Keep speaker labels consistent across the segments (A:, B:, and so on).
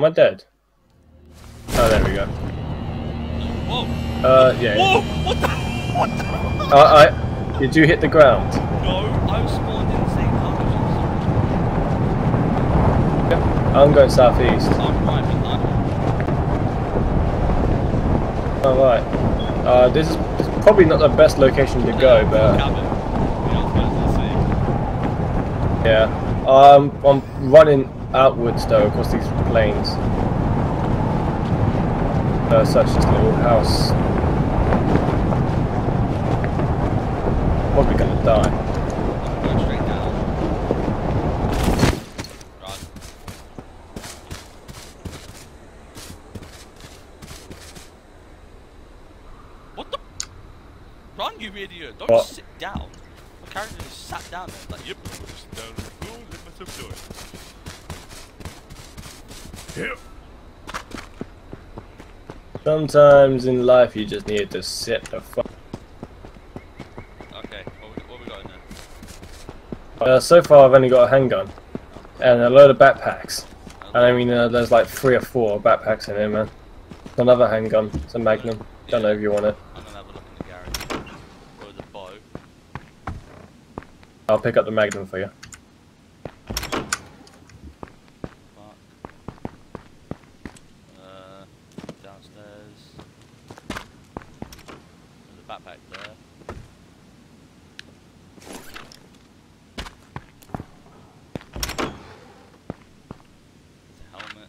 A: Am I dead? Oh, there we go.
B: Whoa!
A: Uh, yeah.
B: Whoa! What the? What the?
A: Uh, I, did you hit the ground?
B: No, I was spawned in the same time as
A: I'm going southeast.
B: I'm right
A: Alright. Uh, this is, probably not the best location to go, but
B: Cabin. We're not supposed to see.
A: yeah. Um, I'm running outwards though across these plains. Uh, such this little house. Probably gonna die.
B: I'm going straight down. Run. What the? Run, you idiot! Don't
A: What?
B: sit down. My character just sat down there. Like, yep, I'm gonna sit down. Oh, let myself do it.
A: Sometimes in life you just need to sit the fuck.
B: Okay, what we, what we got in there?
A: Uh, so far I've only got a handgun and a load of backpacks. And I mean, uh, there's like three or four backpacks in here, man. Another handgun. It's a Magnum. Don't know if you want it.
B: I'm gonna have a look in the garage. Or the bow.
A: I'll pick up the Magnum for you.
B: Fuck. Uh, downstairs. There's a backpack there. There's a helmet.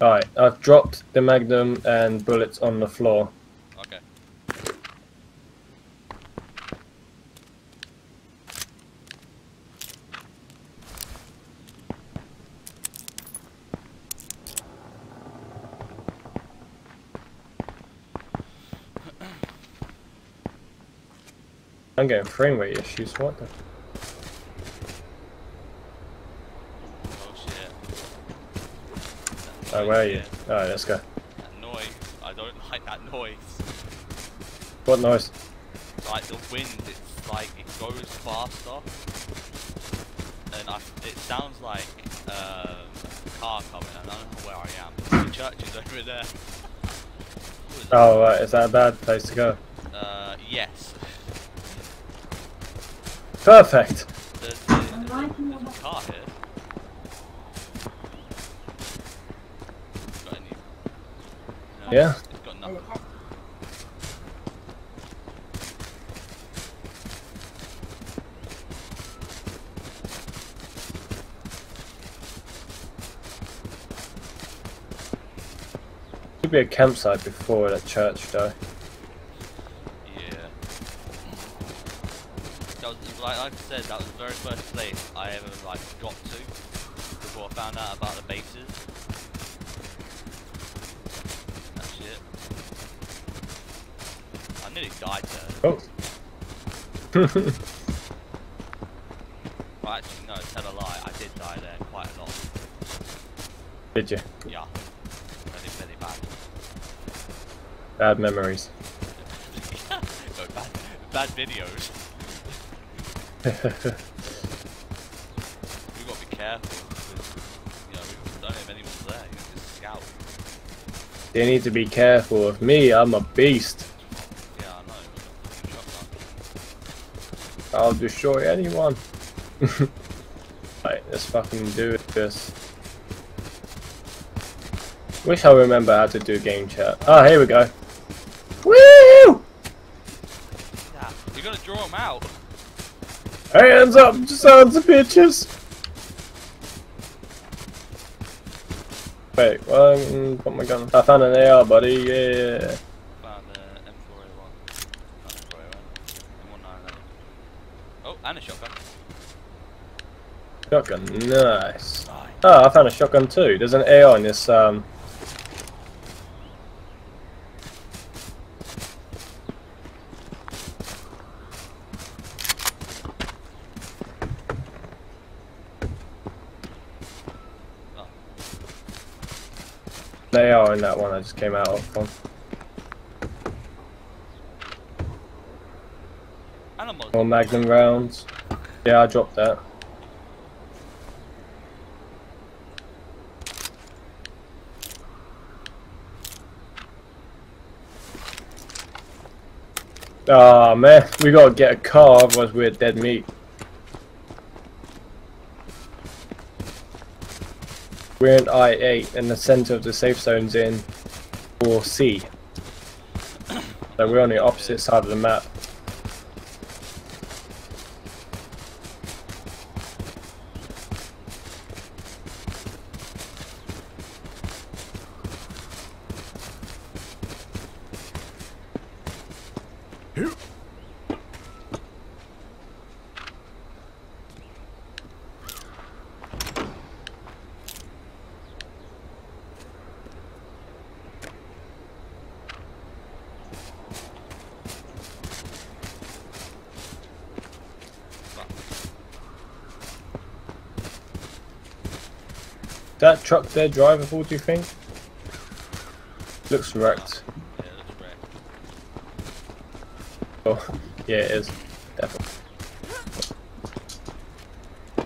A: Alright, I've dropped the Magnum and bullets on the floor.
B: Okay.
A: I'm getting frame rate issues. What the?
B: Oh shit.
A: Oh, where are you? Alright, let's go.
B: That noise. I don't like that noise.
A: What noise?
B: like the wind, it's like it goes faster, and I, it sounds like um, a car coming. I don't know where I am. The church is over there. What is that?
A: Oh, right, is that a bad place to go?
B: Uh, yes.
A: Perfect!
B: There's, there's, there's a car here. Got any? No,
A: Yeah.
B: It's got nothing.
A: Should be a campsite before the church, though.
B: Yeah. That was, like, like I said, that was the very first place I ever like got to before I found out about the bases. That shit. I nearly died there.
A: Oh.
B: Well, actually, no, tell a lie. I did die there quite a lot.
A: Did you?
B: Yeah. Very, very bad.
A: Bad memories.
B: no, bad, bad videos. We gotta be careful you know, we don't know if anyone's there. You can just scout.
A: they need to be careful of me, I'm a beast.
B: Yeah, I know. we've got fucking shotgun.
A: I'll destroy anyone. right, let's fucking do it this. Wish I remember how to do game chat. Ah, here we go. Woo!
B: Yeah, you're gonna draw them out.
A: Hands up, sons of bitches! Wait, um, put my gun. I found an AR, buddy. Yeah.
B: Found M4A1. Not M4A1. Oh, and a shotgun.
A: Shotgun, nice. Oh, I found a shotgun too. There's an AR in this. Um. in that one I just came out of. Or magnum rounds. Yeah, I dropped that. Ah oh, man, we gotta get a car, otherwise we're dead meat. We're in I-8 and the center of the safe zone's in 4C. So we're on the opposite side of the map. That truck there drivable, do you think? Looks wrecked.
B: Yeah, wrecked.
A: Oh, yeah, it is. Definitely.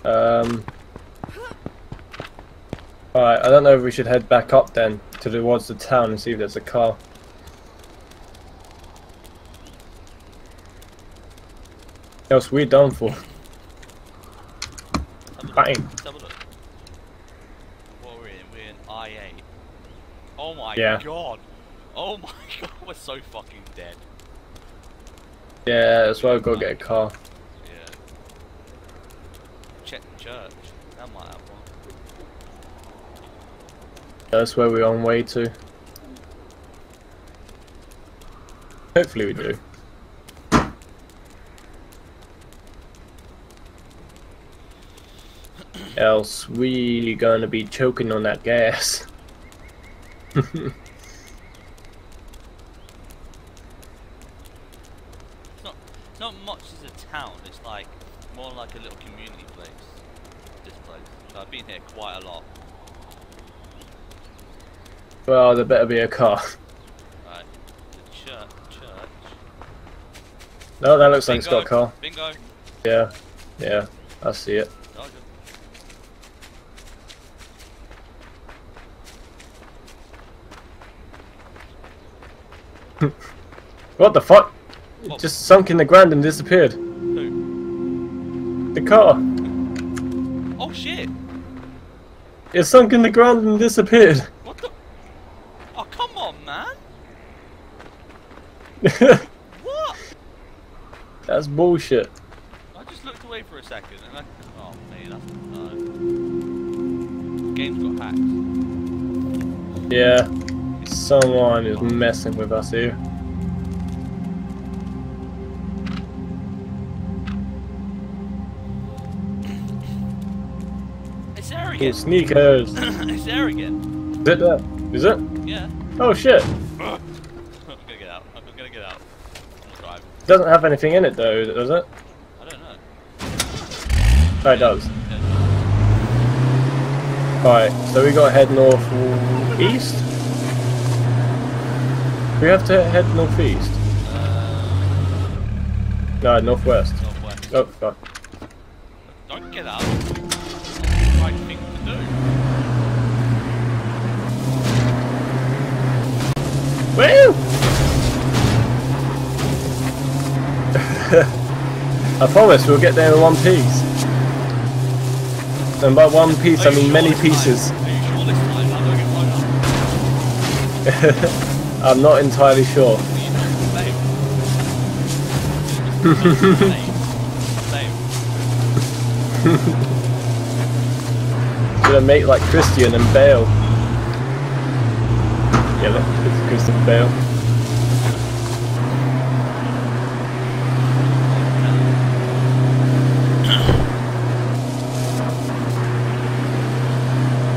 A: Um. Alright, I don't know if we should head back up then, to towards the town and see if there's a car. Else we're done for. Bang.
B: Let's have a look. What are we in? We're in I8. Oh my
A: Yeah.
B: god. Oh my god, we're so fucking dead.
A: Yeah, that's why I've got to get a car.
B: Yeah. Check the church. That might have one.
A: That's where we're on way to. Hopefully we do. Else we gonna be choking on that gas.
B: It's not it's not much as a town, it's like more like a little community place. This place. So I've been here quite a lot.
A: well, there better be a car.
B: Right. The church church.
A: No, that looks like it's got a car.
B: Bingo.
A: Yeah, yeah, I see it.
B: Told you.
A: What the fuck? It just sunk in the ground and disappeared.
B: Who?
A: The car.
B: Oh shit!
A: It sunk in the ground and disappeared.
B: What the? Oh come on, man! What?
A: That's bullshit.
B: I just looked away for a second and I. Oh man, that's no. Game's got hacked.
A: Yeah, someone is messing with us here.
B: It's there
A: Cool
B: again.
A: sneakers.
B: it's again.
A: Is it there? Is it?
B: Yeah.
A: Oh shit.
B: I'm gonna get out. I'm gonna get out. I'm gonna drive.
A: It doesn't have anything in it though, does it?
B: I don't know.
A: Oh, it does. Alright, so we gotta head north east? We have to head northeast.
B: Uh,
A: No, northwest.
B: northwest.
A: Oh fuck. I promise we'll get there in one piece. And by one piece I mean many pieces.
B: I'm
A: not entirely sure. Gonna make like Christian and Bale. Yeah, look, it's Christian Bale.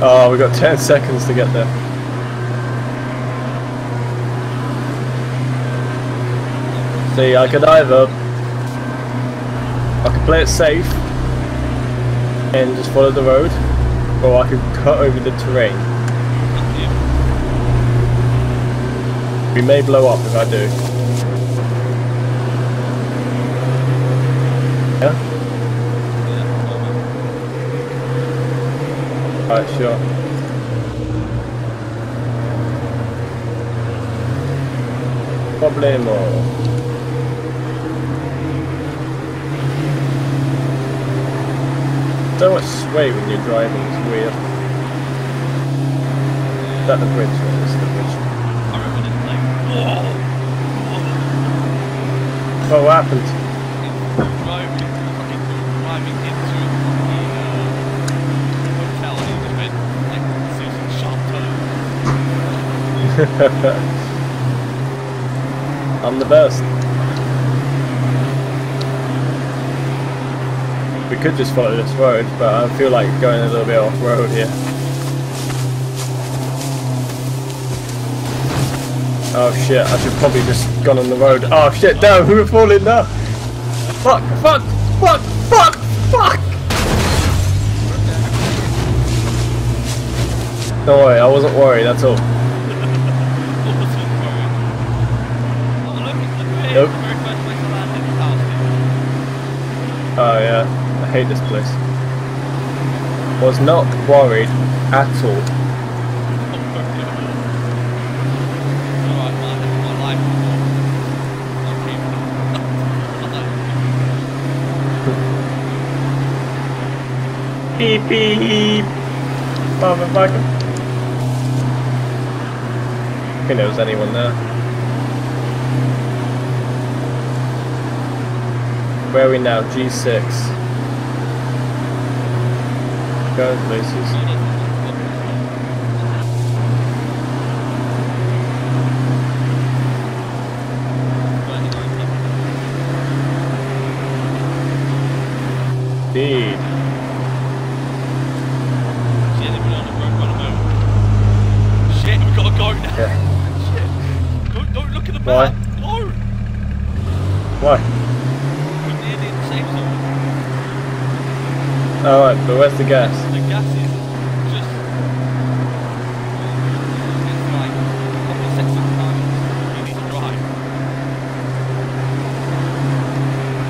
A: Oh, we got 10 seconds to get there. See, I could either I could play it safe and just follow the road, or I could cut over the terrain. We may blow up if I do. Все. Problemo. So much sway when you're driving is weird. Is that the bridge? Is the bridge?
B: I remember. Oh,
A: oh. What happened? I'm the best. We could just follow this road, but I feel like going a little bit off road here. Oh shit, I should probably just gone on the road. Oh shit, damn, we're falling now. Fuck, fuck, fuck, fuck, fuck! Don't worry, I wasn't worried that's all.
B: Awesome, sorry. Oh, look, look at it.
A: Nope.
B: The very first place I landed, past
A: Oh yeah, I hate this place. Was not worried at all.
B: it. Alright, man, this is my life. Okay.
A: Beep beep. Motherfucker. Who knows anyone there? Where are we now? G6. Going places. Indeed.
B: Shit, we gotta go now.
A: Yeah.
B: Shit. Don't, don't look at the
A: Why?
B: map. No.
A: Why?
B: We're nearly in the safe zone.
A: Alright, but where's the gas?
B: The gas is just. It's like a couple of seconds of time. You need to drive.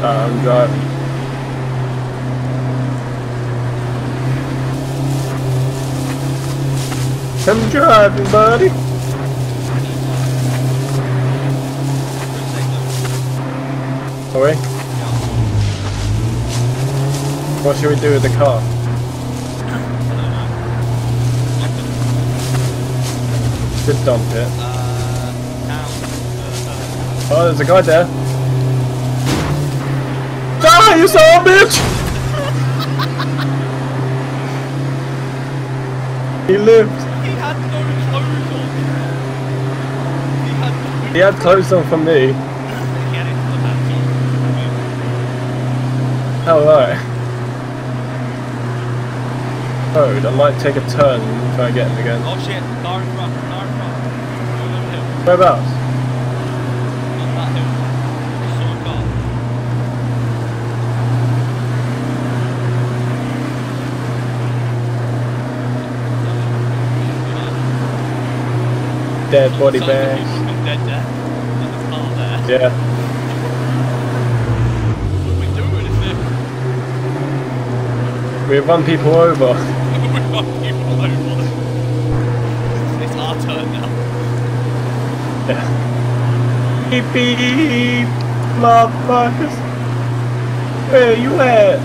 A: Uh, I'm driving. I'm driving, buddy.
B: Yeah.
A: What should we do with the car? Just dump it. Oh, there's a guy there. Die, you son bitch! he lived.
B: uh, he had no clothes on. He had no
A: He had clothes on for me.
B: He had it that
A: Oh, right. Road, I might take a turn and try and get him again.
B: Oh shit, car in front, car in front. Go over the hill,
A: Whereabouts?
B: not that hill. I saw a car.
A: Dead body
B: Some of the
A: bags.
B: people have been dead there. There's a car there.
A: Yeah.
B: We isn't it?
A: We run people over.
B: We've got people over. It's our turn now.
A: Yeah. Beep beep, motherfuckers. Where you at?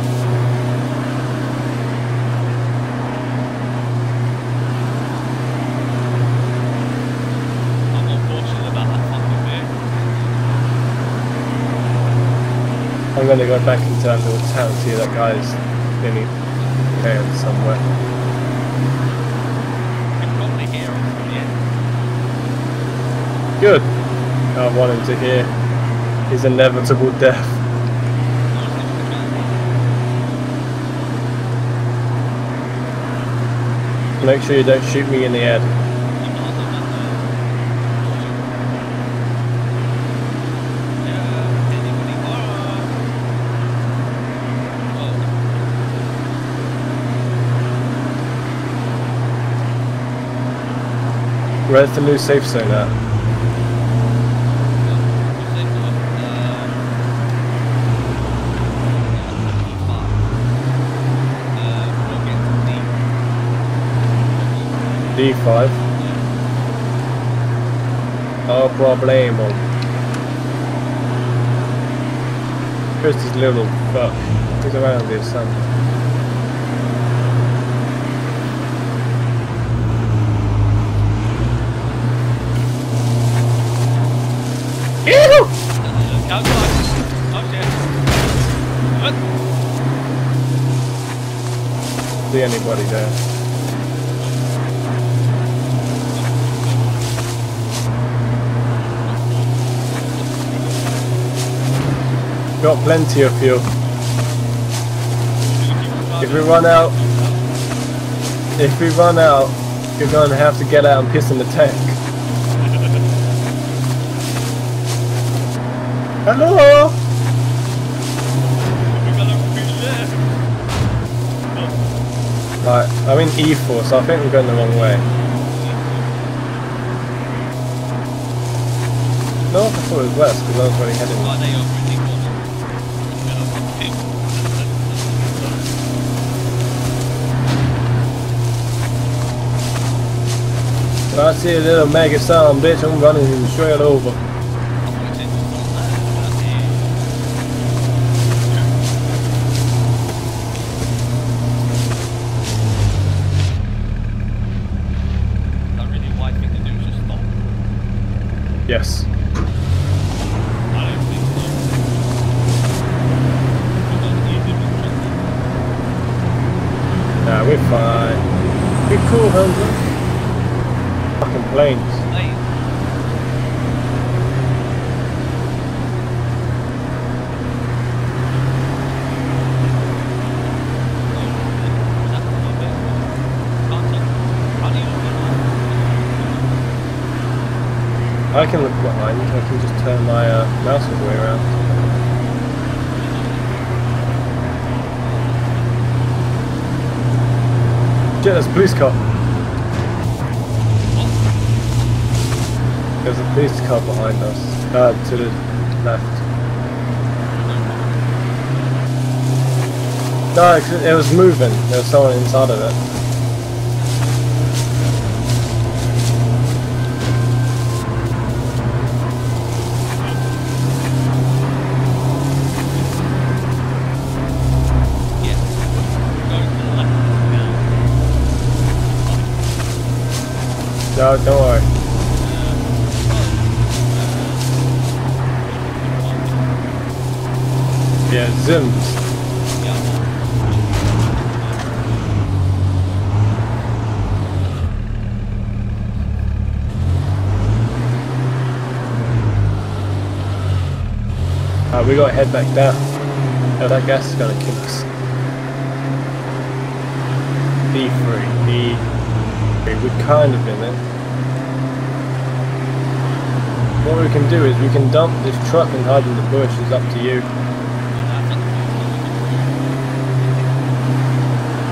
B: I'm not cautious about that fucking vehicle.
A: I'm gonna go back into that little town, see that guy's nearly there somewhere.
B: You can probably hear him from the end.
A: Good. I want him to hear his inevitable death.
B: No, it's just the man.
A: Make sure you don't shoot me in the head.
B: I'm not, I'm not there. Yeah, anybody? Oh. Oh.
A: Where's the new safe zone at? D5. No problemo. Where's this little fuck? He's around here somewhere.
B: outside. Oh shit. What?
A: See anybody there? Got plenty of fuel. If we run out, if we run out, you're gonna have to get out and piss in the tank. Hello? Right, I'm in E4, so I think we're going the wrong way. No, I thought it was west because I was already heading.
B: There you go, pretty cool.
A: If I see a little maggot son bitch, I'm running straight over.
B: That really wide thing to do is just stop.
A: Yes.
B: I don't think so. Because you didn't check
A: Nah, we're fine. We're cool, Hunter. Fucking planes.
B: the lane.
A: I can look behind. I can just turn my uh, mouse all the way around. Shit, there's a police car. There's a police car behind us. Uh, to the left. No, it was moving. There was someone inside of it. No, don't worry. Yeah, zooms. Uh, we gotta head back down. Oh, that gas is gonna kill us. B3, B3, we're kind of in it. What we can do is we can dump this truck and hide in the bush, it's up to you.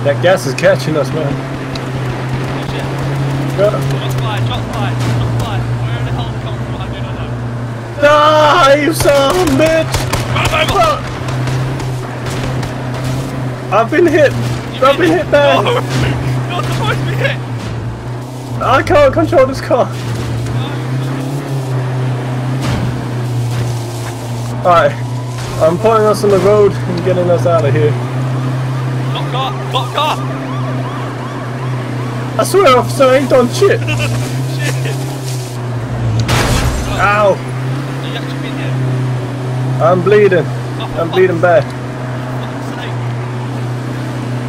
A: That gas is catching us, man. Yeah. Die, you son of a bitch! Fuck! I've been hit! I've been hit bad! I can't control this car! Alright, I'm putting us on the road and getting us out of here.
B: Got car! Got car!
A: I swear, officer, I ain't done shit!
B: Shit!
A: Ow!
B: You actually been here?
A: I'm bleeding.
B: Oh,
A: I'm bleeding bad.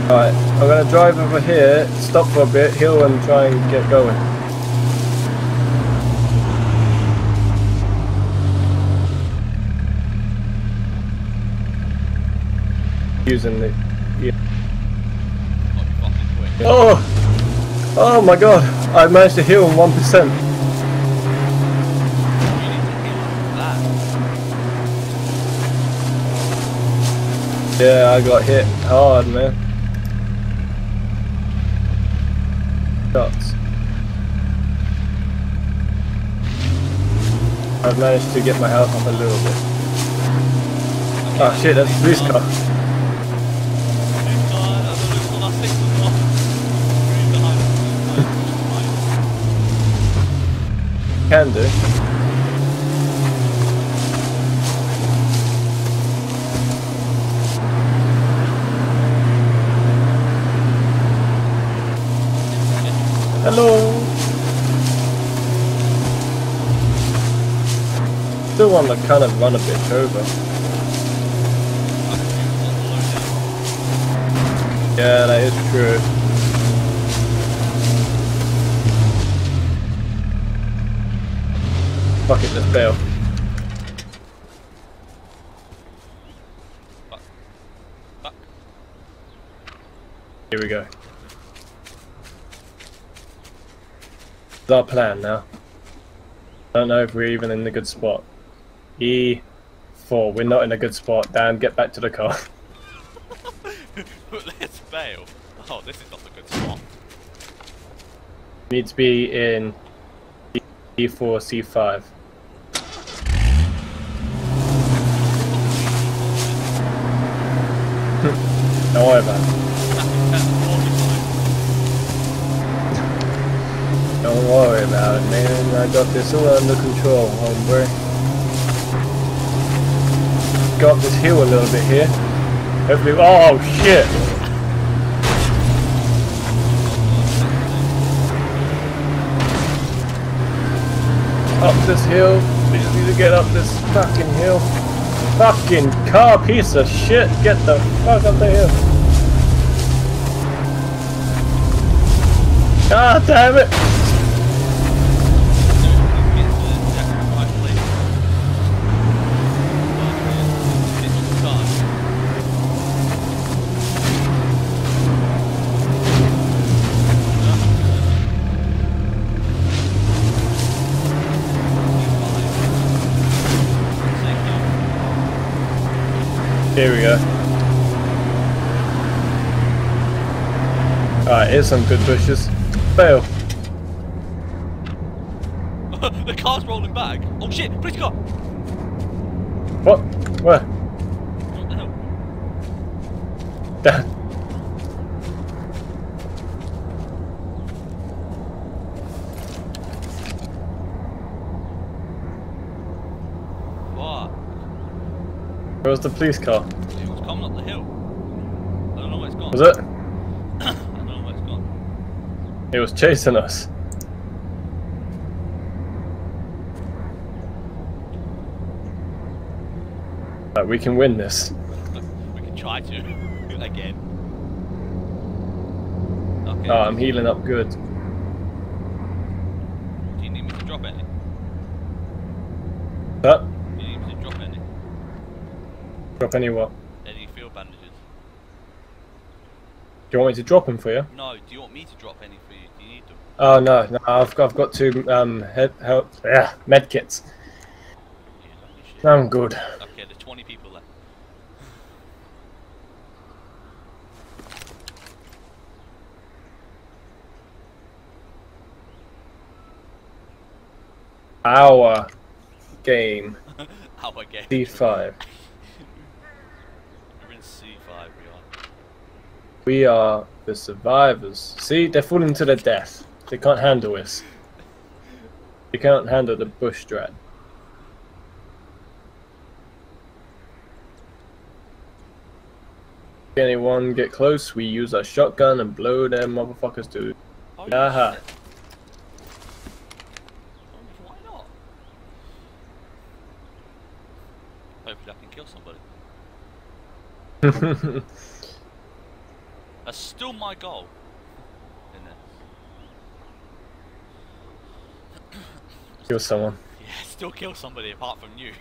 A: Alright, I'm gonna drive over here, stop for a bit, heal and um, try and get going. Using the... Yeah.
B: Oh.
A: Oh! My god! I managed to heal on 1%.
B: You need to heal that.
A: Yeah, I got hit hard, man. Shots. I've managed to get my health up a little bit. Oh shit, that's a police car. Can do. Hello. still want to kind of run a bit over. Yeah, that is true. Fuck it, let's bail.
B: Fuck. Fuck.
A: Here we go. It's our plan now. Don't know if we're even in a good spot. E4, we're not in a good spot. Dan, get back to the car.
B: Let's bail. Oh, this is not a good spot.
A: Need to be in E4, C5. Don't worry about it. Don't worry about it, man. I got this all under control, hombre. Got this hill a little bit here. Hopefully, oh shit! Up this hill. We just need to get up this fucking hill. Fucking car piece of shit. Get the fuck up the hill. God damn it! Here we go. Alright, here's some good bushes. Fail.
B: the car's rolling back. Oh shit, police car!
A: What? Where?
B: What the hell?
A: Dan.
B: What?
A: Where was the police car?
B: It was coming up the hill. I don't know where it's gone.
A: Was it?
B: I don't know where it's gone.
A: It was chasing us. Right, we can win this.
B: We can try to. Again. Okay.
A: Oh, I'm healing up good.
B: Do you need me to drop any?
A: Huh?
B: Do you need me to drop any?
A: Drop any what?
B: Any field bandages?
A: Do you want me to drop them for you?
B: No, do you want me to drop any for you? Do you need them?
A: Oh no, no, I've got, I've got two um head help yeah, med kits. I'm good.
B: Okay, there's 20 people left.
A: Our game
B: Our game.
A: D5.
B: We're in C5, we are.
A: We are the survivors. See, they're falling to their death. They can't handle this. They can't handle the bush strat. Anyone get close, we use our shotgun and blow them motherfuckers to
B: Oh,
A: Aha.
B: shit. Why not? Hopefully I can kill somebody. That's still my goal. In this.
A: kill someone.
B: Yeah, still kill somebody apart from you.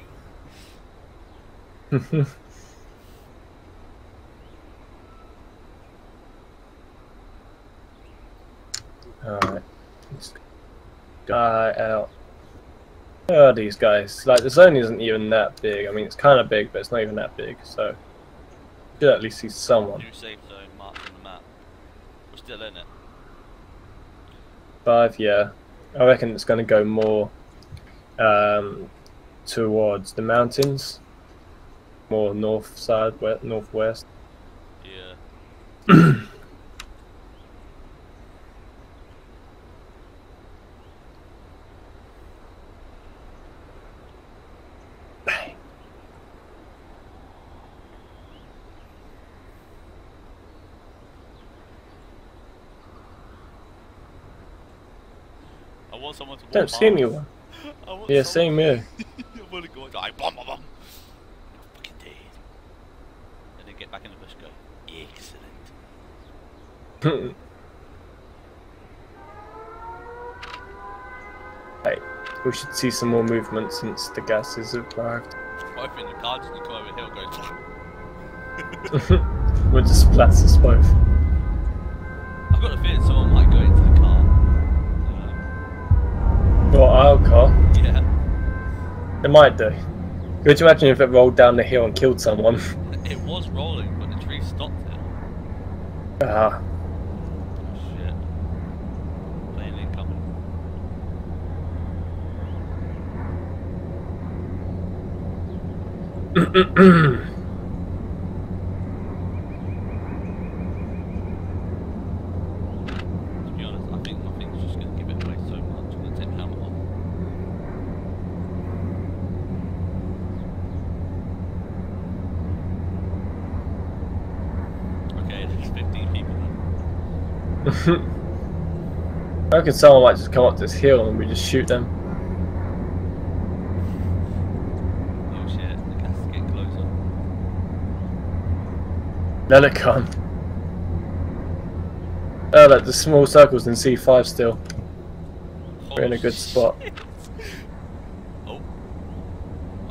A: Alright. Guy out. Are these guys? Like, the zone isn't even that big. I mean, it's kind of big, but it's not even that big, so. Should at least see someone.
B: New safe zone on the map. We're still in it.
A: Five, yeah. I reckon it's going to go more um, towards the mountains. More north side, we- northwest.
B: Yeah.
A: Don't see anyone. Yeah, same here.
B: I want bullet go die. Bomb, bomb, bomb. Fucking dead. And then get back in the bush. Go. Excellent.
A: hey, we should see some more movement since the gas has arrived.
B: The car come over the hill. Go.
A: we'll just splash us both. What, car?
B: yeah.
A: It might do. Could you imagine if it rolled down the hill and killed someone?
B: It was rolling, but the tree stopped it.
A: Ah,
B: Oh shit. Plane incoming. To be honest, I think my thing's just gonna give it away so much. I'm gonna take the helmet off. Okay, there's 15 people then.
A: I reckon someone might just come up this hill and we just shoot them.
B: Oh shit, the gas is getting closer.
A: Let it come. Oh, like the small circles in C5 still. We're in a good spot.
B: shit. Oh.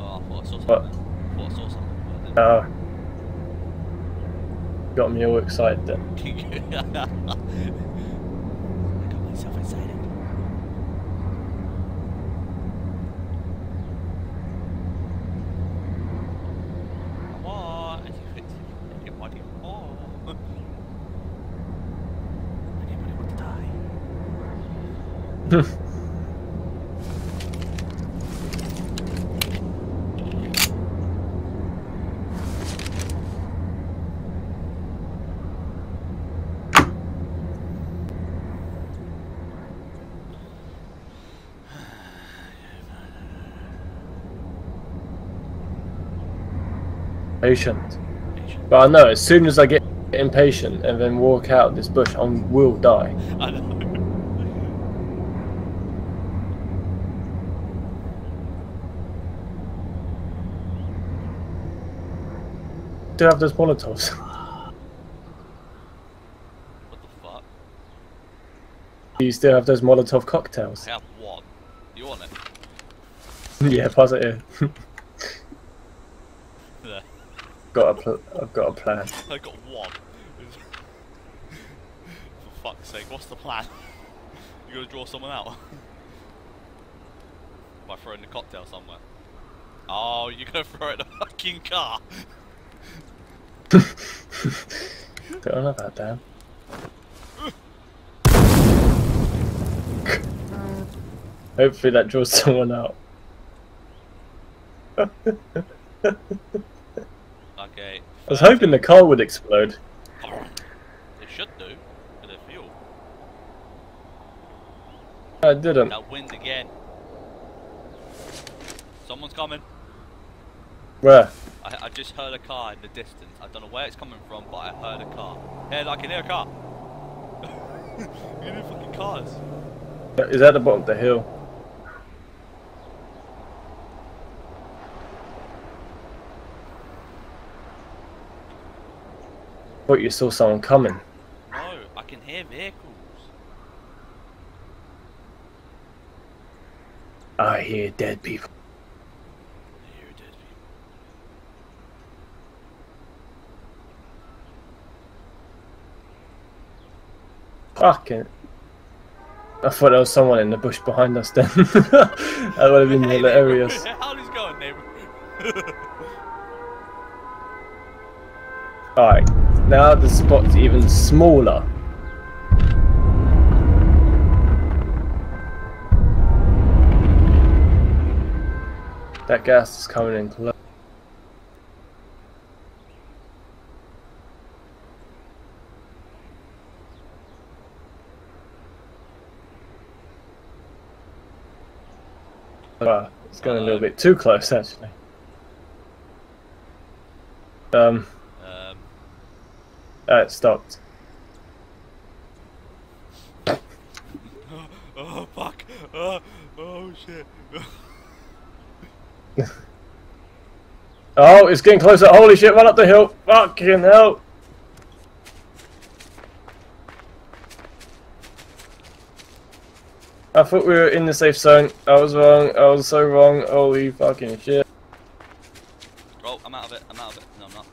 B: Oh, I thought I saw something.
A: What?
B: I thought I saw something. but I
A: Uh, got me all excited then.
B: didn't. I got myself excited. Come on, anybody, anybody, oh. Anybody want to die?
A: Patient. But I know, as soon as I get impatient and then walk out this bush, I will die. Do you have those molotovs?
B: What the fuck?
A: Do you still have those molotov cocktails?
B: I have one. You want it?
A: yeah, pass it here. Got a I've got a plan.
B: I got one. For fuck's sake, what's the plan? You gonna draw someone out? By throwing the cocktail somewhere. Oh, you're gonna throw it in a fucking car.
A: Don't know about that. Hopefully that draws someone out.
B: okay.
A: I was hoping the car would explode.
B: It should do. For the fuel.
A: I didn't.
B: That wind again. Someone's coming.
A: Where?
B: I, I just heard a car in the distance. I don't know where it's coming from, but I heard a car. Yeah, I can hear a car. you hear fucking cars.
A: Is that the bottom of the hill? Thought you saw someone coming.
B: No, I can hear vehicles.
A: I hear dead people.
B: I hear dead people.
A: Fucking. I thought there was someone in the bush behind us then. that would have been
B: Hey,
A: hilarious.
B: neighbor. How's it going, neighbor?
A: Alright, now the spot's even smaller. That gas is coming in close. Wow, it's going a little bit too close actually. Um,
B: um,
A: uh, it stopped.
B: oh fuck! Oh, oh shit!
A: Oh, it's getting closer. Holy shit, run up the hill. Fucking hell. I thought we were in the safe zone. I was wrong. I was so wrong. Holy fucking shit.
B: Oh, I'm out of it. I'm out of it. No, I'm not.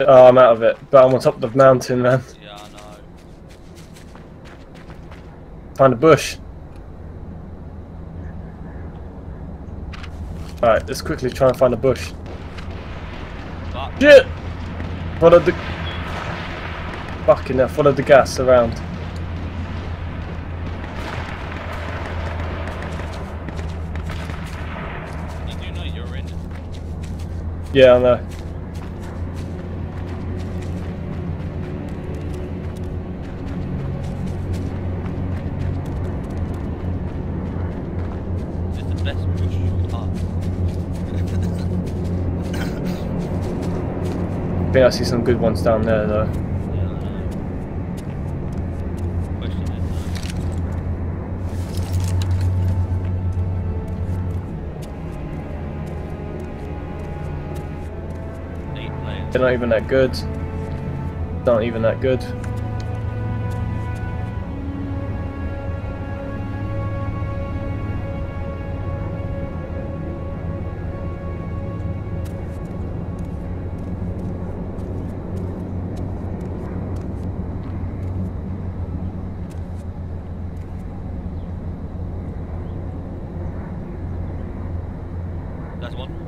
A: Oh, I'm out of it. But I'm on top of the mountain, man.
B: Yeah, I know.
A: Find a bush. Alright, let's quickly try and find a bush. Shit! Follow the... Fucking hell, follow the gas around.
B: You do know you're in.
A: Yeah, I know. I see some good ones down there, though. They're not even that good. Not even that good.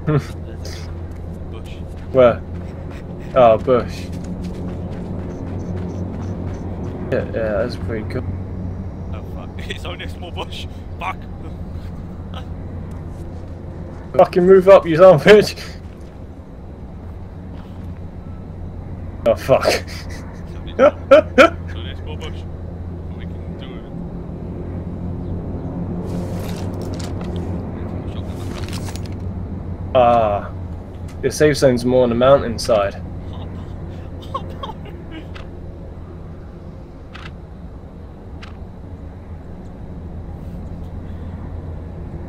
B: Bush.
A: Where? Oh, bush. Yeah, yeah, that's pretty cool.
B: Oh fuck. It's only a small bush. Fuck.
A: Fucking move up, you son of a bitch! Oh, fuck.
B: It's only a small bush. We can do it. Shotgun.
A: ah. The safe zone's more on the mountainside.
B: Oh no. Oh no.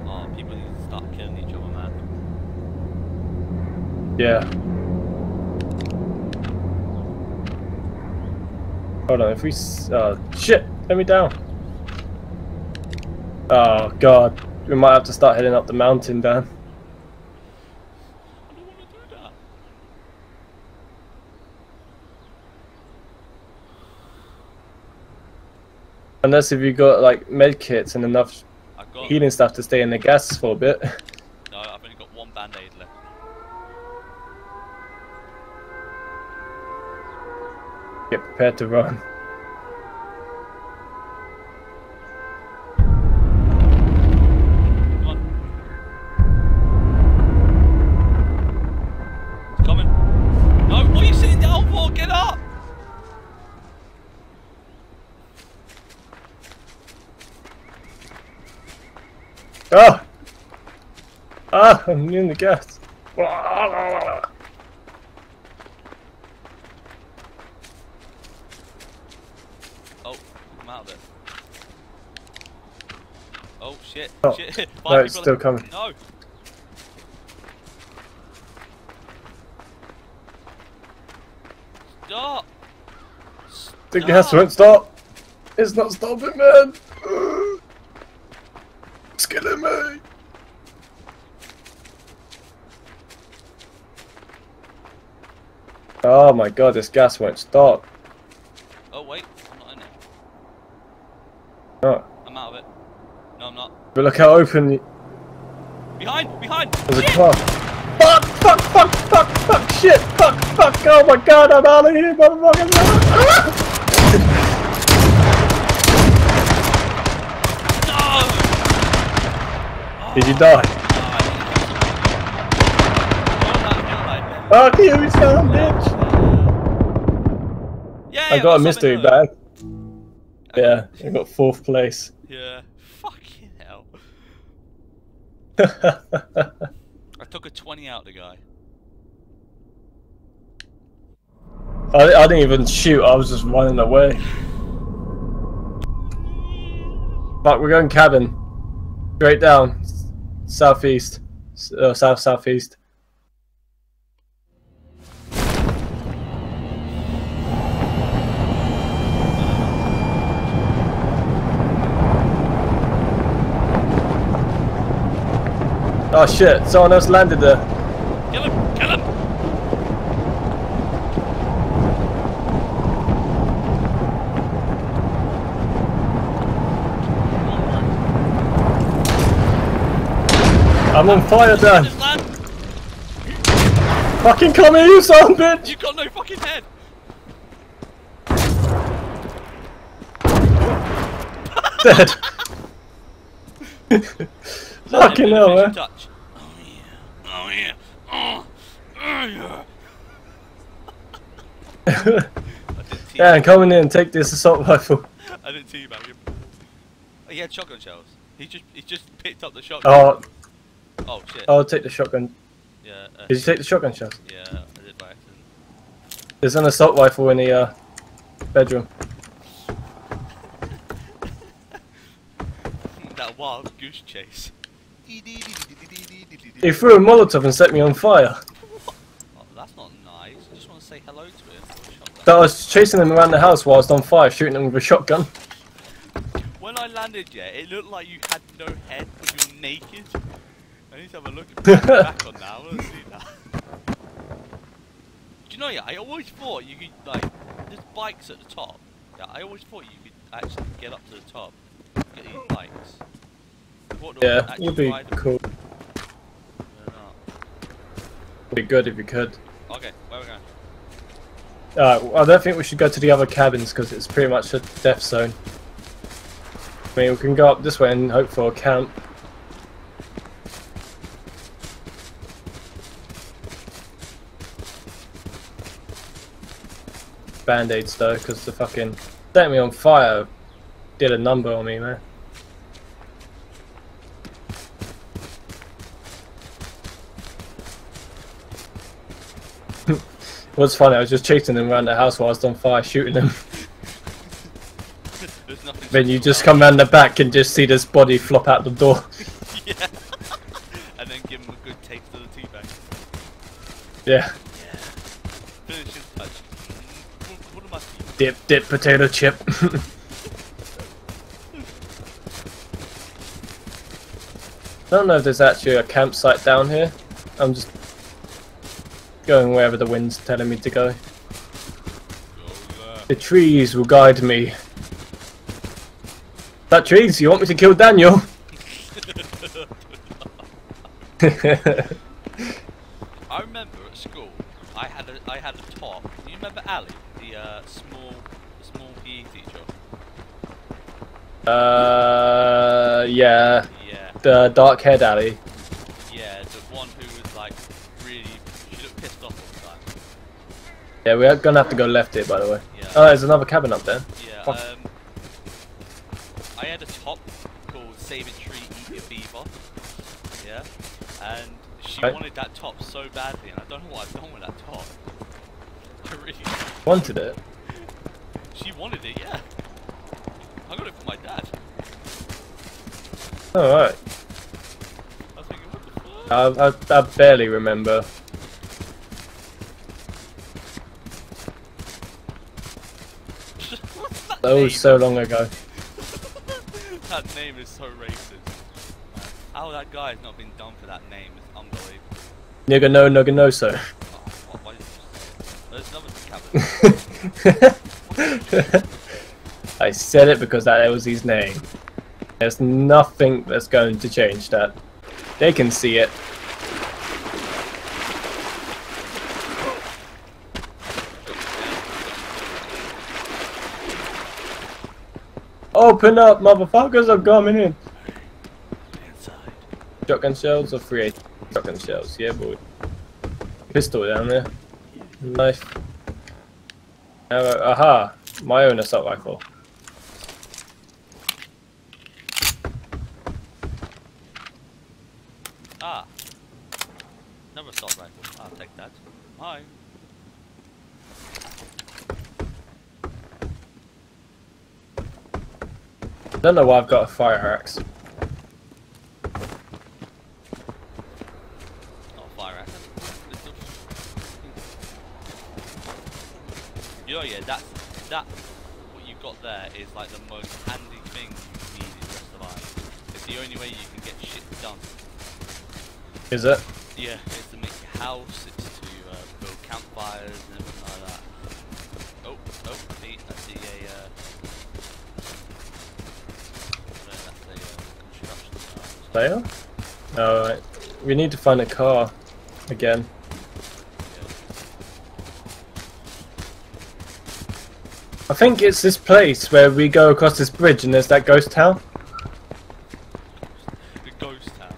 B: Oh, people need to start killing each other, man.
A: Yeah. Hold on, if we. s- Uh, shit! Let me down! Oh, God. We might have to start heading up the mountain, Dan.
B: I don't want to do that.
A: Unless if you got, like, med kits and enough
B: got.
A: healing stuff to stay in the gas for a bit.
B: No, I've only got one band aid left.
A: Get prepared to run. Ah! Ah! I'm in the gas.
B: Oh, I'm out of it. Oh shit!
A: Oh,
B: shit!
A: No, it's still coming.
B: No. Stop!
A: The gas won't stop. It's not stopping, man. It's killing me. Oh my god, this gas won't stop.
B: Oh wait, I'm not in it.
A: Oh,
B: I'm out of it. No, I'm not.
A: but look how open the-
B: Behind! Behind!
A: there's a
B: Shit!
A: car. Fuck! Fuck! Fuck! Fuck! Fuck! Shit! Fuck! Fuck! Oh my god! I'm out of here, motherfucker!
B: No!
A: Did you die? Fuck you, you son of bitch!
B: Yeah,
A: I got a mystery bag. Yeah, I got fourth place.
B: Yeah. Fucking hell. I took a 20 out the guy.
A: I, I didn't even shoot, I was just running away. But we're going cabin. Straight down. Southeast. Uh, south southeast. Oh shit, someone else landed there.
B: Kill him! Kill him!
A: I'm on fire, Dan. Fucking come here, you son bitch!
B: You've got no fucking head!
A: Dead. Fucking hell, man. Eh?
B: Touch. Oh yeah. Oh yeah. Oh, oh yeah. Tea-
A: Dan, come in here and take this assault rifle.
B: I didn't teabag him. Oh, he had shotgun shells. He just he just picked up the shotgun.
A: Oh,
B: Oh shit.
A: I'll take the shotgun.
B: Yeah. Uh,
A: Did you take the shotgun shells?
B: yeah. I did by accident.
A: There's an assault rifle in the uh, bedroom.
B: that wild goose chase.
A: He threw a Molotov and set me on fire.
B: Oh, that's not nice. I just want to say hello to him.
A: So I was chasing him around the house whilst on fire, shooting him with a shotgun.
B: When I landed, yeah, it looked like you had no head because you were naked. Need to have a look it back on now. I want to see that. Do you know, yeah, I always thought you could, like, there's bikes at the top. Yeah, I always thought you could actually get up to the top. Get these bikes.
A: Yeah,
B: actually
A: would be cool. Would be good if you could.
B: Okay, where are we going?
A: Uh, I don't think we should go to the other cabins because it's pretty much a death zone. I mean, we can go up this way and hope for a camp. Band-aids though, because the fucking set me on fire did a number on me, man. It was funny, I was just chasing them around the house while I was on fire, shooting
B: them.
A: Then you just come round the back and just see this body flop out the door.
B: yeah. and then give him a good taste of the teabag.
A: Yeah.
B: Finishing touch. Mm, What, what am I feeling?
A: Dip, dip, potato chip. I don't know if there's actually a campsite down here. I'm just going wherever the wind's telling me to go. The trees will guide me. That trees, you want me to kill Daniel?
B: I remember at school, I had a I had a top. Do you remember Ali, the uh, small the small PE teacher?
A: Uh, yeah.
B: Yeah,
A: The dark haired alley.
B: yeah, the one who was like really she looked pissed off all the time.
A: Yeah, we're gonna have to go left here, by the way.
B: Yeah.
A: Oh, there's another cabin up there.
B: Yeah,
A: Fuck.
B: um, I had a top called Save a Tree, Eat Your Beaver. Yeah, and she
A: Right.
B: wanted that top so badly, and I don't know what I've done with that top. I really,
A: Wanted it.
B: she wanted it, yeah. I got it for my dad.
A: Alright.
B: I thinking, what the fuck?
A: I, I, I barely remember.
B: Oh,
A: that,
B: That
A: was so long ago.
B: that name is so racist. How that guy has not been done for that name is unbelievable.
A: Nigga no, nigga no, sir.
B: Oh, what, why did you just... There's another cabin.
A: I said it because that was his name. There's nothing that's going to change that. They can see it. Open up, motherfuckers! I'm coming in. Shotgun shells or free shotgun shells? Yeah, boy. Pistol down there. Knife. Arrow. Uh, aha! My own assault rifle.
B: Ah. Another assault rifle. I'll take that. Mine.
A: Don't know why I've got a fire axe.
B: Not a fire axe. Know, yeah, that's that. What you've got there is like the most handy thing you need in Rest of Island. It's the only way you can get shit done.
A: Is it?
B: Yeah, it's to make your house, campfires and everything like that. Oh, oh, I see, I see a, uh, no, that's a uh, construction.
A: Player? Alright. We need to find a car again. I think it's this place where we go across this bridge and there's that ghost town.
B: The ghost town.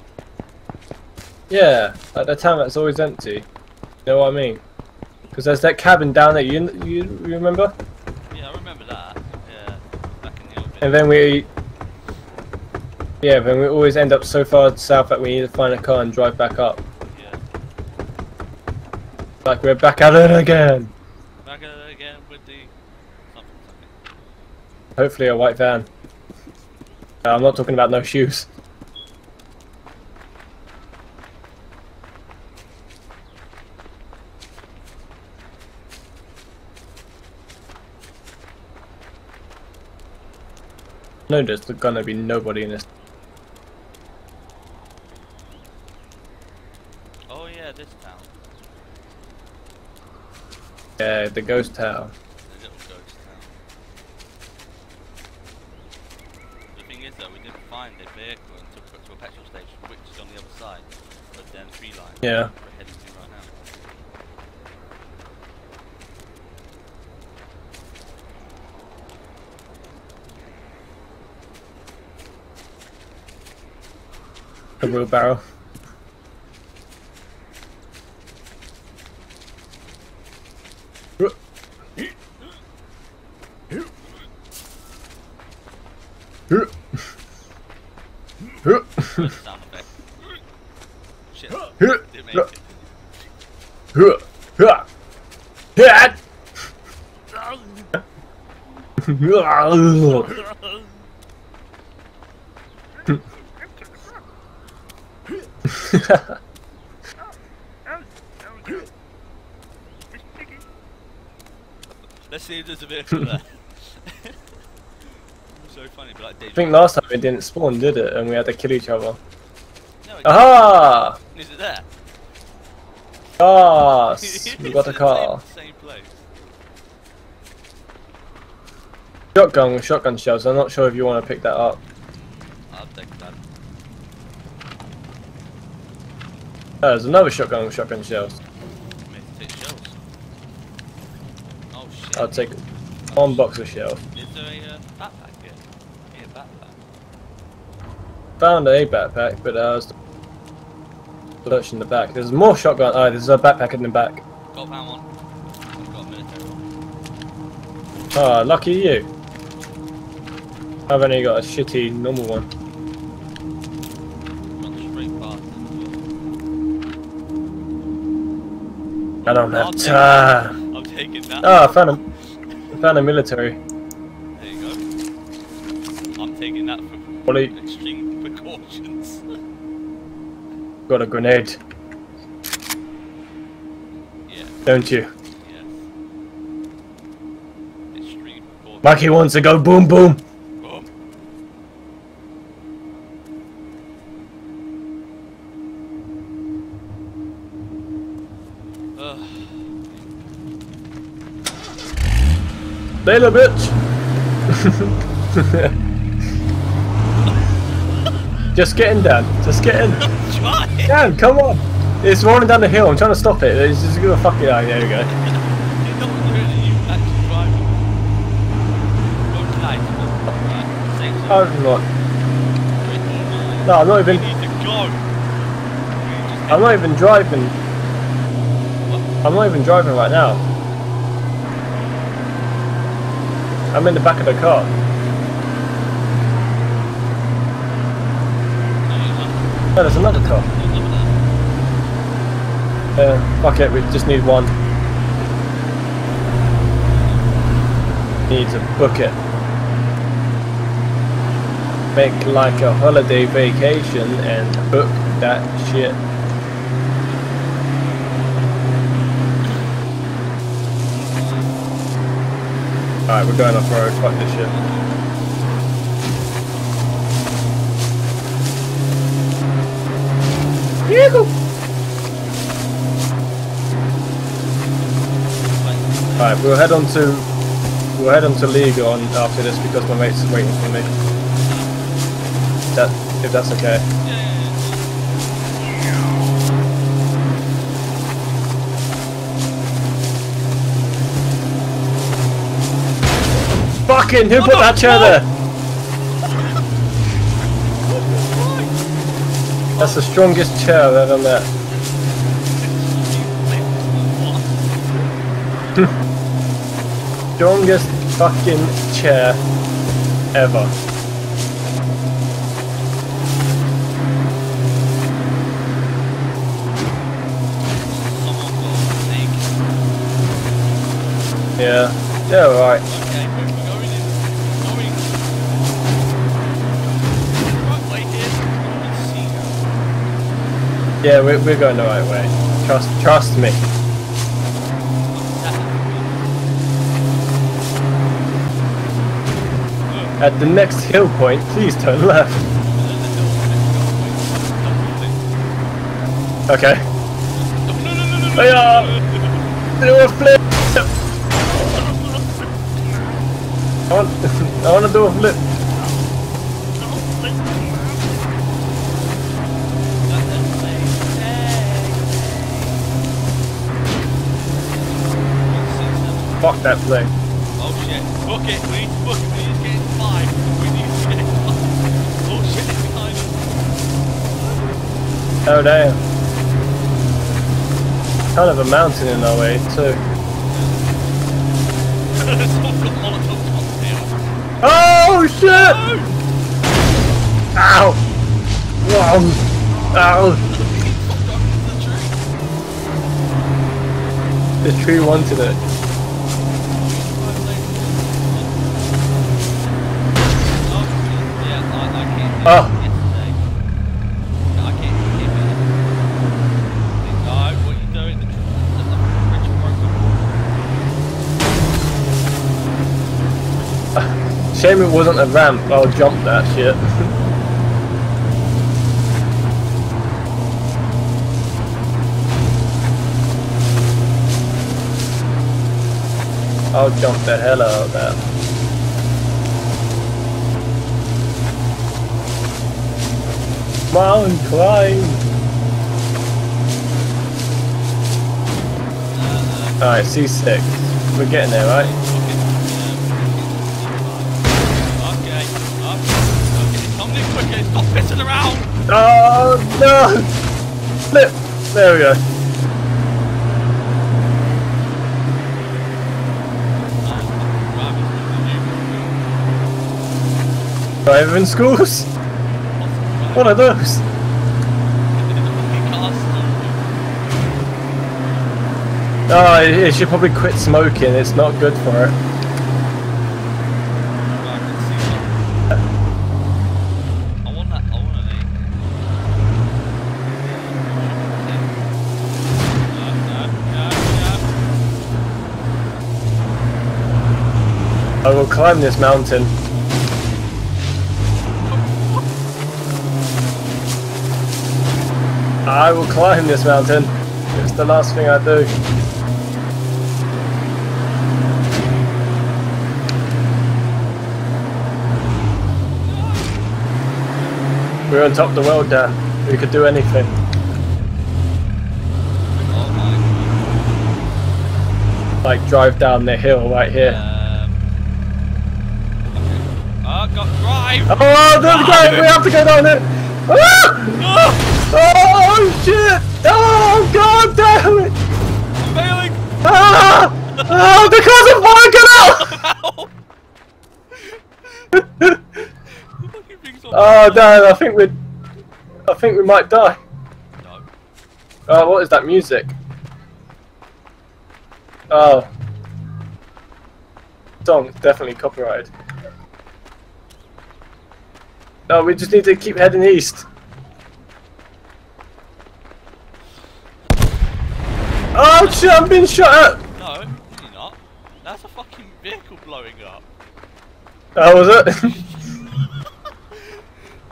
A: Yeah, like the town that's always empty. You know what I mean? Because there's that cabin down there. You you remember?
B: Yeah, I remember that. Yeah, back in the old
A: And then we. Yeah, then we always end up so far south that we need to find a car and drive back up.
B: Yeah.
A: Like we're back at it again.
B: Back at it again with the.
A: Hopefully a white van. Uh, I'm not talking about no shoes. No, there's gonna be nobody in this.
B: Oh yeah, this town.
A: Yeah, the ghost town.
B: The little ghost town. The thing is though, we didn't find a vehicle and took it to a petrol station, which is on the other side of the M3 line.
A: Yeah.
B: We're heading to right now.
A: The wheelbarrow.
B: Where's the sound effect? Shit, didn't make it. Let's see if there's a vehicle there. so funny, but like
A: I think last time it didn't spawn, did it? And we had to kill each other.
B: No,
A: Aha!
B: Is it there?
A: Yes! We got a car.
B: Same, same place.
A: Shotgun with shotgun shells. I'm not sure if you want to pick that up.
B: I'll take that.
A: Oh, there's another shotgun with shotgun shells.
B: Shells. Oh.
A: I'll take one box of shells.
B: Is there a uh, backpack here? Yeah, backpack.
A: Found a backpack, but I was searching the back. There's more shotgun. Oh, there's a backpack in the back.
B: Got found one. I've got a military one.
A: Ah, lucky you. I've only got a shitty normal one. I don't have time.
B: I'm taking that.
A: Oh, I found a, I found a military.
B: There you go. I'm taking that for
A: What are you,
B: extreme precautions.
A: got a grenade,
B: yeah,
A: don't you?
B: yes. Extreme precautions.
A: Mikey wants to go boom. Boom. Later, bitch. Just get in, Dan. Just get in. Dan, come on. It's rolling down the hill. I'm trying to stop it. It's just gonna fuck it out. There we go.
B: You're not doing it, you actually driving. Don't lie to them. Right, say so.
A: I'm not. No, I'm not even.
B: need to go. We just
A: I'm not even driving. I'm not even driving right now. I'm in the back of the car.
B: No,
A: there's another car. Yeah, fuck it. We just need one. Need to book it. make like a holiday vacation and book that shit. Alright, we're going off road. Fuck this shit. Alright, we'll head on to we'll head on to Liga on after this because my mate's waiting for me. That if that's okay. Fucking who put that chair there? That's the strongest chair I've ever met. Strongest fucking chair ever. Yeah. Yeah, right. Yeah, we're, we're going the right way. Trust trust me. At the next hill point, please turn left. Okay. Hiya! Uh, do a flip! I want, I want to do a flip. Fuck that thing.
B: Oh shit. Book it, we need to book it, we need to get into five. We need to get. Oh shit, it's behind us.
A: Oh damn. Kind of a mountain in our way too.
B: Someone got Molotov cocktails.
A: Oh shit!
B: Oh!
A: Ow! Wow! Ow!
B: Fucked over the tree.
A: The tree wanted it.
B: Oh, yeah, I, I can't.
A: Oh.
B: Yesterday. No, I can't keep it. No, what you doing? The, the, the bridge broken.
A: Shame it wasn't a ramp. I'll jump that shit. I'll jump the hell out of that. On, climb! Alright, C6. We're getting there, right? Oh no! Flip! There we go. Driving schools? What are those? Oh, it, should probably quit smoking. It's not good for it.
B: I want that, I want an eight.
A: I will climb this mountain. I will climb this mountain. It's the last thing I do. We're on top of the world, Dan. We could do anything. Like drive down the hill right here.
B: Oh, drive!
A: Oh, there's a guy! We have to go down there! Ah!
B: Oh,
A: Oh shit! Oh god damn it!
B: I'm failing!
A: Ah! Oh, the cars are fire! Get out!
B: Fucking thing's on
A: oh damn! I think we, I think we might die.
B: No.
A: Oh, what is that music? Oh, song definitely copyrighted. Oh, we just need to keep heading east. Oh shit, I'm being shot at!
B: No, you're not. That's a fucking vehicle blowing up.
A: How was it?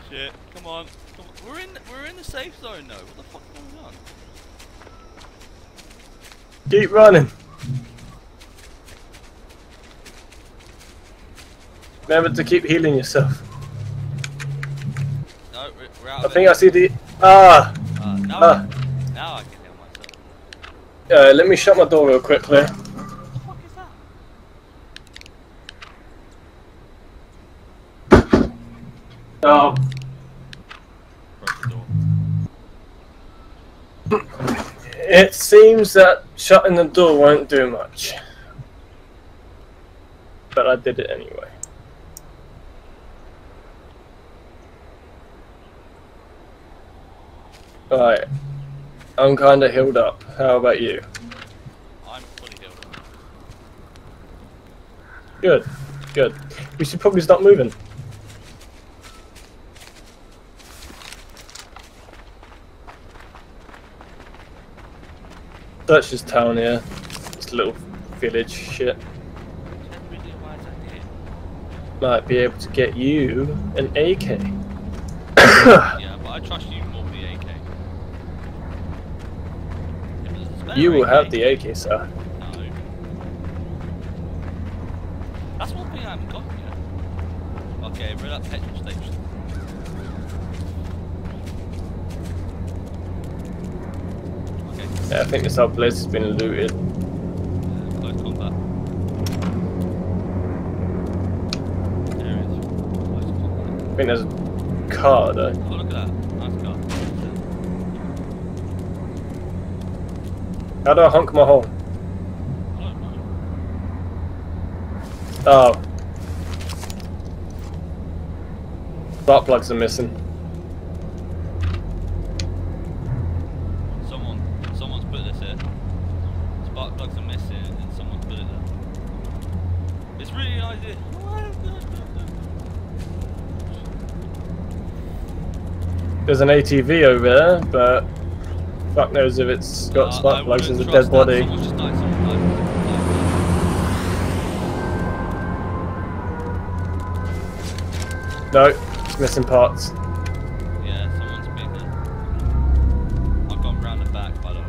B: Shit, come on. Come on. We're in we're in the safe zone though. What the fuck is going on?
A: keep running. Remember to keep healing yourself.
B: No, we're, we're out
A: I think. I see the. Ah!
B: Uh, now,
A: Ah.
B: now I can heal myself.
A: Uh, let me shut my door real quickly.
B: What the fuck is that?
A: Oh.
B: Broke the door.
A: It seems that shutting the door won't do much. But I did it anyway. Right. I'm kinda healed up. How about you?
B: I'm fully healed.
A: Good. Good. We should probably start moving. That's just town here. It's a little village shit.
B: Every why is that here?
A: Might be able to get you an AK.
B: Yeah, but I trust you more with the AK. If there's a spare
A: you will have the AK, sir.
B: No. That's one thing I haven't got yet. Okay, we're at petrol station. Okay,
A: Yeah, I think this whole place has been looted.
B: uh, close combat. There it is. Close combat.
A: I think there's a car though.
B: Oh, look at that.
A: How do I honk my horn?
B: I don't know.
A: Oh. Spark plugs are missing.
B: Someone, someone's put this here. Spark plugs are missing, and someone's put it there. It's really an idea.
A: There's an ATV over there, but fuck knows if it's got
B: Uh,
A: spark plugs.
B: Wouldn't
A: a dead body.
B: Someone just died. Someone died.
A: No, it's missing parts.
B: Yeah, someone's been there. I've gone round the back, by the way.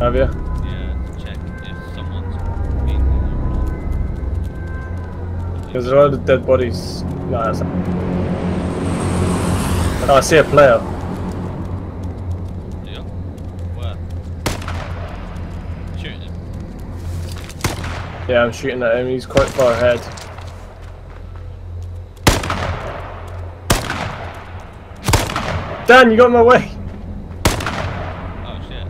A: Have you?
B: Yeah, to check if someone's been there or not.
A: There's a lot of dead bodies. No, that's... Oh, I see a player.
B: Yeah? Where? Shooting him.
A: Yeah, I'm shooting at him. He's quite far ahead. Dan, you got my way.
B: Oh shit.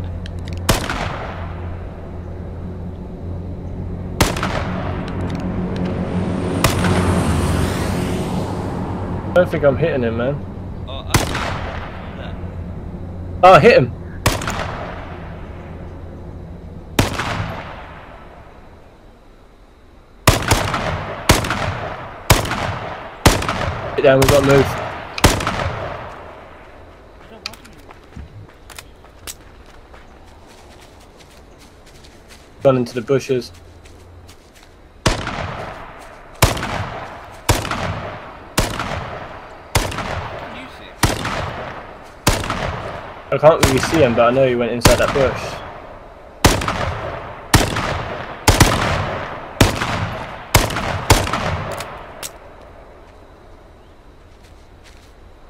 A: I don't think I'm hitting him, man.
B: Oh, actually, there.
A: Oh, I ah, hit him. Get down, we've got to move. Gone into the bushes. I can't really see him, but I know he went inside that bush.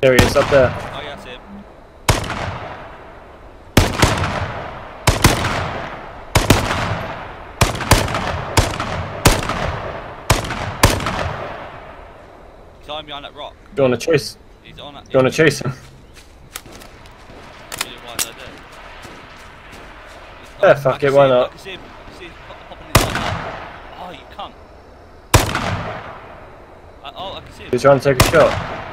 A: There he is, up there.
B: Oh yeah, I see him. He's hiding behind that rock.
A: You wanna chase?
B: He's on that.
A: You wanna chase him?
B: Really, why did I do?
A: Yeah, fuck it, why not?
B: I can see him. I can see him pop- popping inside that. Oh, you oh, I can see him.
A: He's trying to take a shot.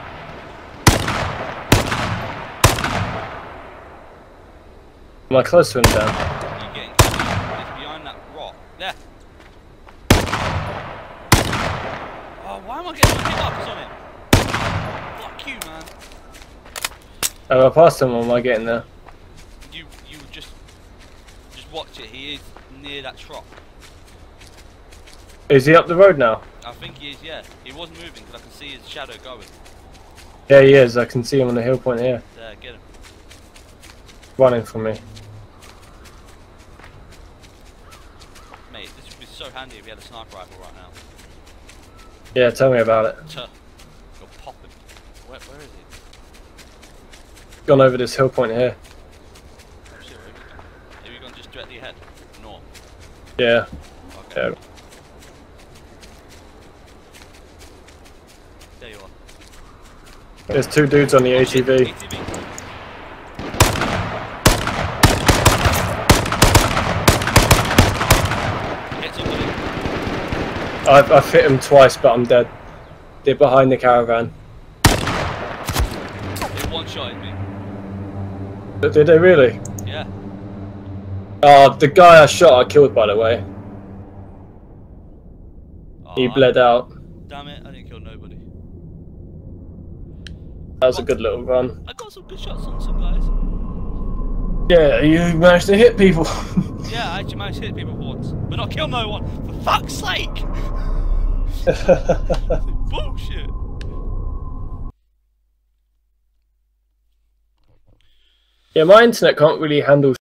A: Am I close to him, Dan?
B: He's behind that rock. There. Oh, why am I getting my hit markers on him? man.
A: Oh, I passed him on my getting there.
B: You you just just watch it. He is near that truck.
A: Is he up the road now?
B: I think he is. Yeah, he was moving because I can see his shadow going.
A: Yeah, he is. I can see him on the hill point here,
B: There, get him.
A: running from me.
B: Mate, this would be so handy if had a sniper rifle right now.
A: Yeah, tell me about it.
B: Tuh. Go pop him. Where, where is he?
A: Gone over this hill point here.
B: Oh shit, have you gone? Have you gone just directly ahead? North.
A: Yeah.
B: Okay.
A: Yeah.
B: There you are.
A: There's two dudes on the ATV.
B: ATV. Hit somebody.
A: I've, I've hit him twice, but I'm dead. They're behind the caravan.
B: They one shotted me.
A: But Did they really?
B: Yeah.
A: Oh, the guy I shot I killed, by the way. He
B: Oh, I-
A: bled out.
B: Damn it, I didn't kill nobody.
A: That was a good little run.
B: I got some good shots on some guys.
A: Yeah, you managed to hit people.
B: Yeah, I actually managed to hit people once, but not kill no one. For fuck's sake! Bullshit.
A: yeah, my internet can't really handle